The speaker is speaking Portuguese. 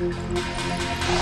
Música